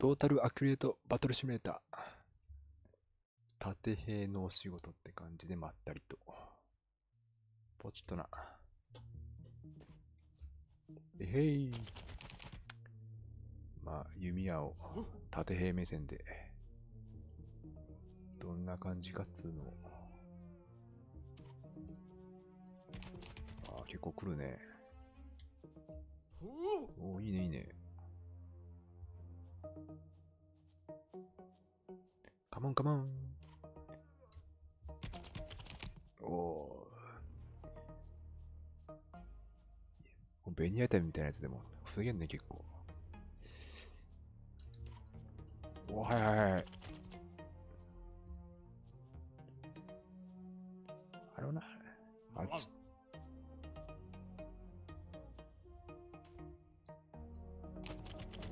トータルアクリエイトバトルシミュレーター。縦兵のお仕事って感じでまったりと。ポチッとな。えへい。まあ、弓矢を縦兵目線で、どんな感じかっつうのを。あ結構来るね。おおいいね、いいね。カモンカモン。おおー。ベニヤタイムみたいなやつでも防げんね、結構。おはいはいはい。あれな、あっち。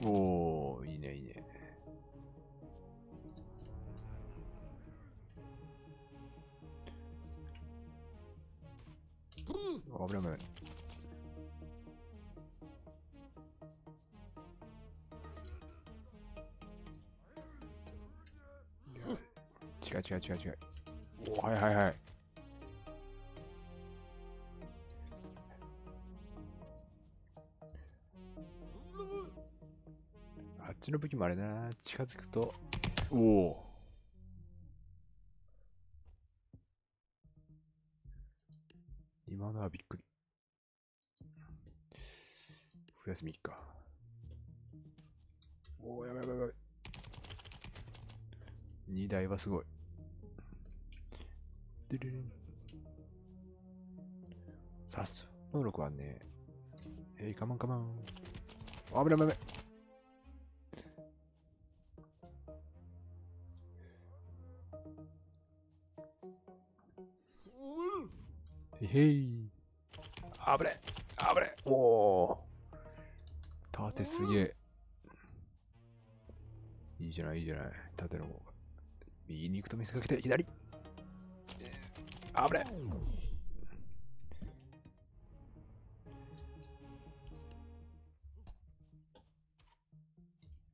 おー、危ない危ない。違う違う違う違う。おはいはいはい。あっちの武器もあれだな。近づくと。おお。びっくり。冬休みか。おお、やばいやばいやばい。2台はすごい。でるるん。さす。能力はね。えい、カモンカモン。あ危ない危ない。へへい。あぶれあぶれおお縦すげえ。いいじゃない、いいじゃない。縦の方が。右に行くと見せかけて、左あぶれ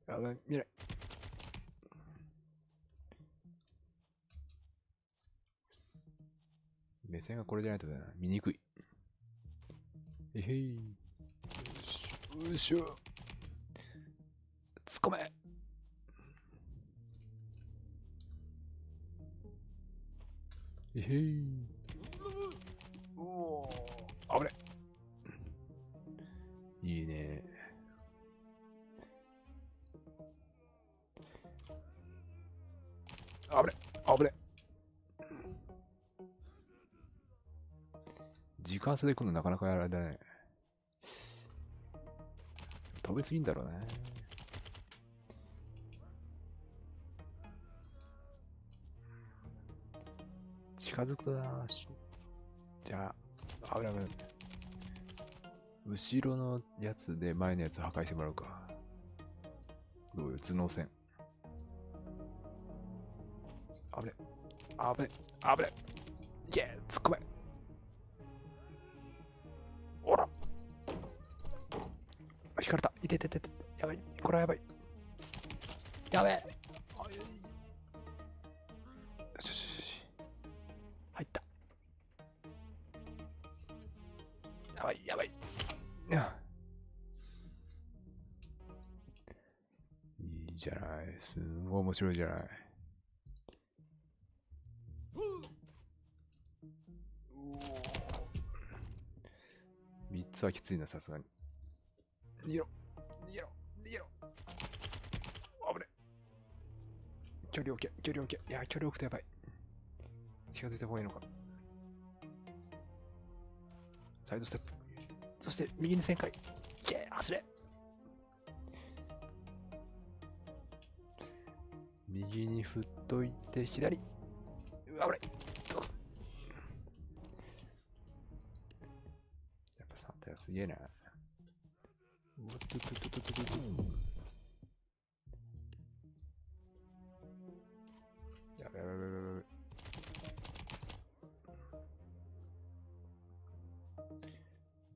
やばい、見ない。目線がこれじゃないとだな。見にくい。えへい。よしょ。突っ込め。えへい。おお。あぶ間差で来るのなかなかやられだね。飛びすぎんだろうね。近づくとなじゃあ、危ない危ない。後ろのやつで前のやつ破壊してもらうか。どういう頭脳戦。危ね。危ね。危ね。イェー突っ込め。引かれた。いてててて。やばい。これはやばい。やべえ。あいよしよしよし。入った。やばい、やばい。いいいじゃない。すんごい面白いじゃない。3つはきついな、さすがに。逃げろ逃げろ逃げろ危ね距離置け距離置けいや、距離置くとやばい。近づいた方がいいのか。サイドステップ。そして、右に旋回。イェー走れ右に振っといて、左。うわ、危ない。どうすやっぱサンタヤすげえな。やべやべやべやべやべ。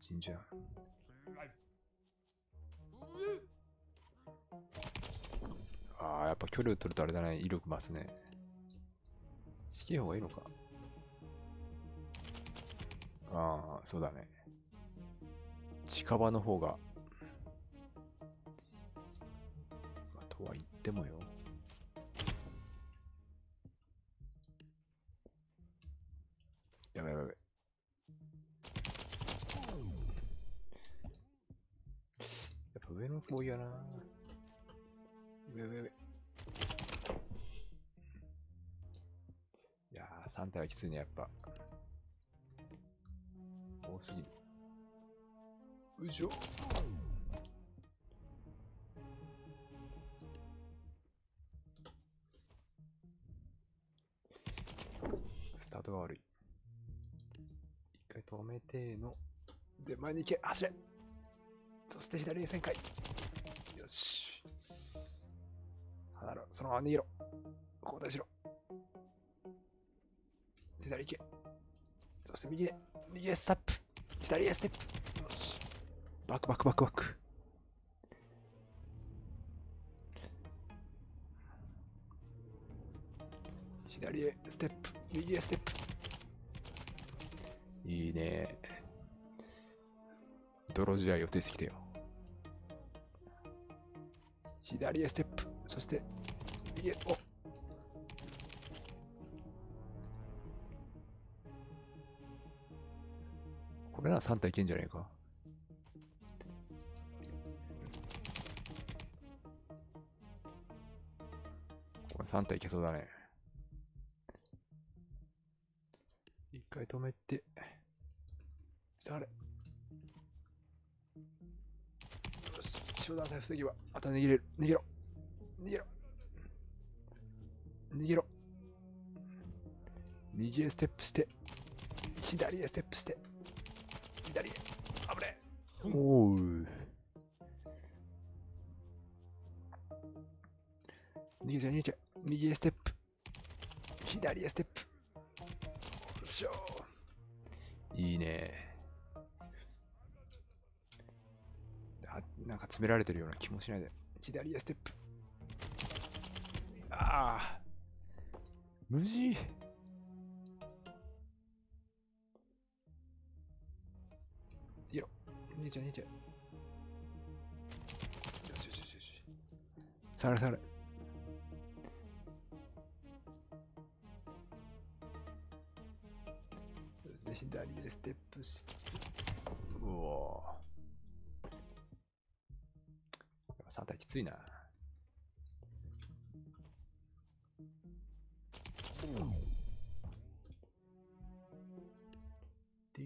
神社。っぱ距離を取るとあれだね、威力増すね。好きい方がいいのか。ああ、そうだね。近場の方が。とは言ってもよ。やばいやばいやばい。やっぱ上の方やな。上上上。いやー、3体はきついね、やっぱ。多すぎる。うしょ。スタートが悪い。一回止めての。で、前に行け走れそして左に旋回。よし。離ろ、そのまま逃げろ。交代しろ。左行け。そして右へ、右へスタップ。左へステップ。よし。バックバックバックバック。左へステップ。右へステップ。いいね。泥試合予定してきてよ。左へステップ。そして、右へ、おこれなら3体いけんじゃねえか。これ3体いけそうだね。一回止めて。下がれ。よし、集団さえ防げば、あとは逃げれる。逃げろ。逃げろ。逃げろ。右へステップして、左へステップして、左へ。危ねえ。おう。逃げちゃう逃げちゃう。右へステップ。左へステップ。よっしょいいね。なんか詰められてるような気もしないで。左へステップ。ああ。無事。逃げろ。逃げちゃう逃げちゃう。よしよしよしよし。下がれ下がれ。そして左へステップしつつ。きついな。で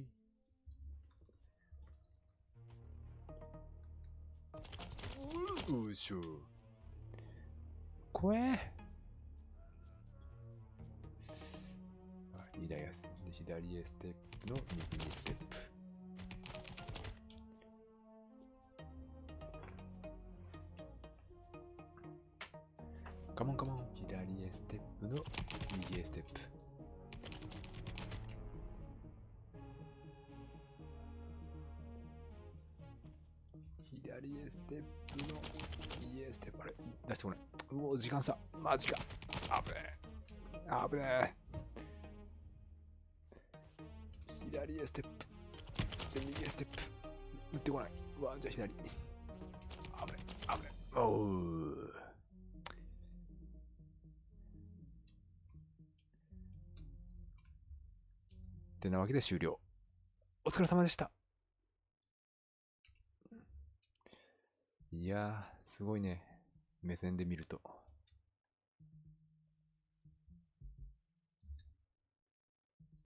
うしょ。怖え。あ、左へ、で左へステップの右へステップ。カモンカモン。左へステップの右へステップ。左へステップの右へステップ。あれ？出してこない。うお、時間差。マジか。危ねえ。危ねえ。左へステップ。で、右へステップ。打ってこない。うわ、じゃあ左。危ねえ。危ねえ。おう。ってなわけで終了。お疲れ様でした。いやー、すごいね。目線で見ると。